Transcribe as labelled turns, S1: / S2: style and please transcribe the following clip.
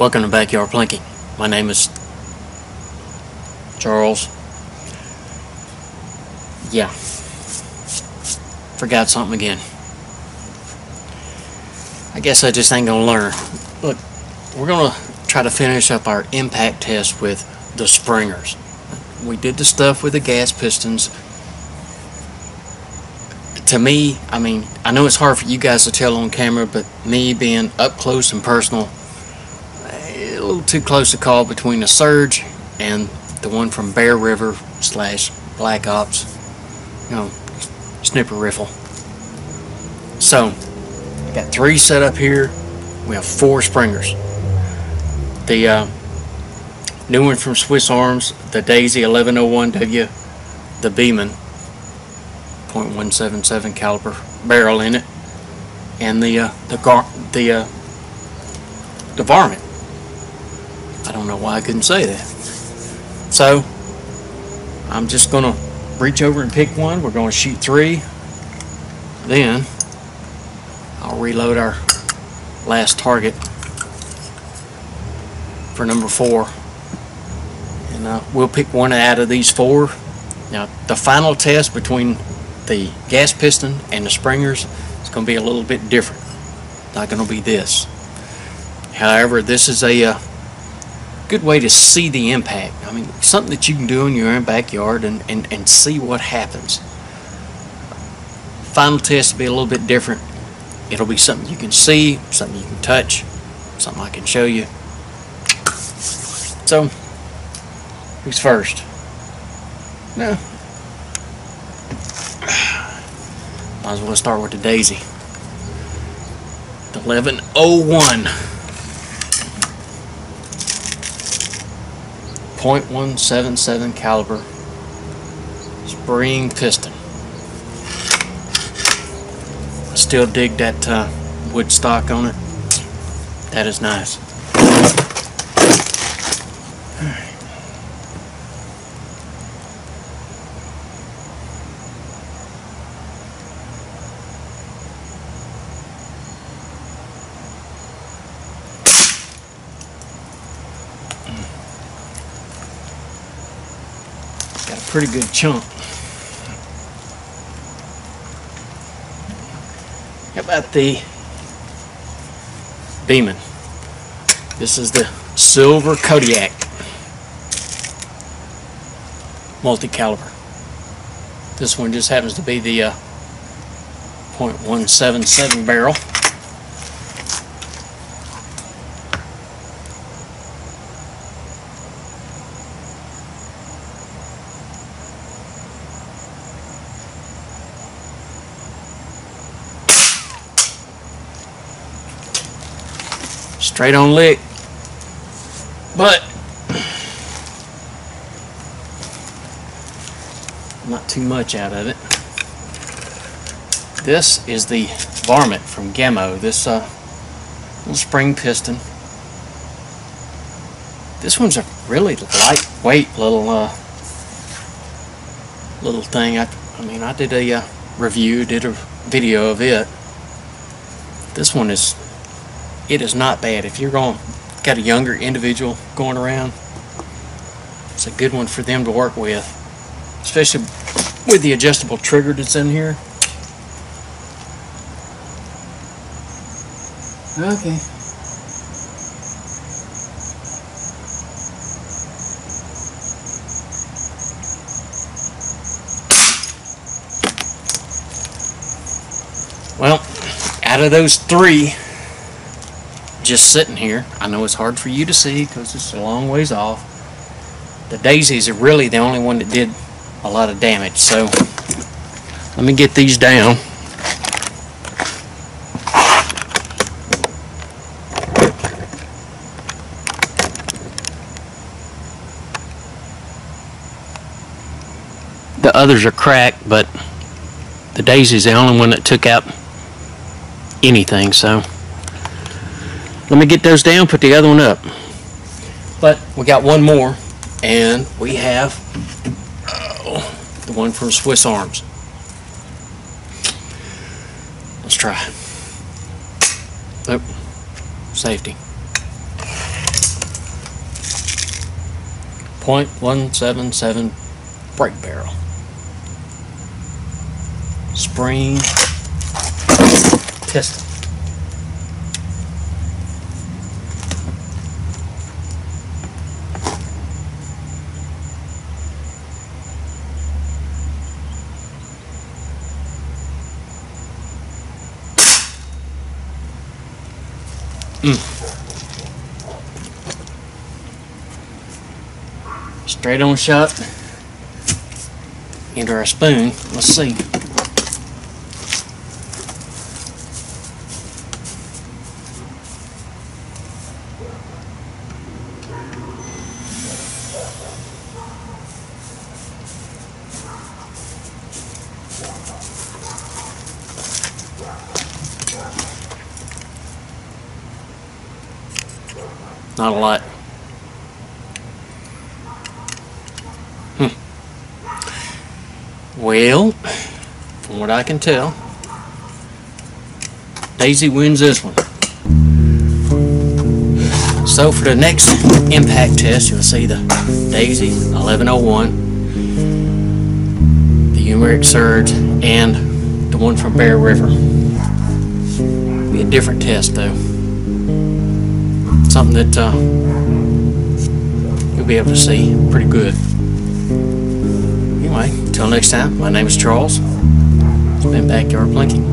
S1: Welcome to Backyard Plinking. My name is Charles. Yeah. Forgot something again. I guess I just ain't gonna learn. Look, we're gonna try to finish up our impact test with the springers. We did the stuff with the gas pistons. To me, I mean, I know it's hard for you guys to tell on camera, but me being up close and personal, little too close to call between the Surge and the one from Bear River slash Black Ops, you know, snipper rifle. So, I got three set up here. We have four springers. The uh, new one from Swiss Arms, the Daisy 1101W, the Beeman, .177 caliber barrel in it, and the uh, the gar the uh, the varmint. I don't know why I couldn't say that. So I'm just gonna reach over and pick one. We're gonna shoot three. Then I'll reload our last target for number four. And uh, we'll pick one out of these four. Now the final test between the gas piston and the springers is going to be a little bit different. Not going to be this. However, this is a uh, good way to see the impact. I mean, something that you can do in your own backyard and, and, and see what happens. Final test will be a little bit different. It'll be something you can see, something you can touch, something I can show you. So, who's first? No. Might as well start with the Daisy. 1101. .177 caliber spring piston. I still dig that uh, wood stock on it. That is nice. Got a pretty good chunk. How about the Beeman? This is the silver Kodiak multi-caliber. This one just happens to be the uh, .177 barrel. Straight on lick. But not too much out of it. This is the varmint from Gamo. This uh, little spring piston. This one's a really lightweight little uh, little thing. I, I mean, I did a uh, review, did a video of it. This one is it is not bad. If you're going got a younger individual going around, it's a good one for them to work with, especially with the adjustable trigger that's in here. Okay. Well, out of those three, just sitting here. I know it's hard for you to see because it's a long ways off. The daisies are really the only one that did a lot of damage. So let me get these down. The others are cracked, but the daisy's the only one that took out anything, so let me get those down, put the other one up. But we got one more, and we have oh, the one from Swiss Arms. Let's try. Nope. Safety. .177 brake barrel. Spring piston. Straight on shot into our spoon. Let's see. Not a lot. Hmm. Well, from what I can tell, Daisy wins this one. So for the next impact test, you'll see the Daisy 1101, the Umarex Surge, and the one from Bear River. Be a different test though something that uh, you'll be able to see pretty good. Anyway, until next time, my name is Charles. It's been Backyard Plinking.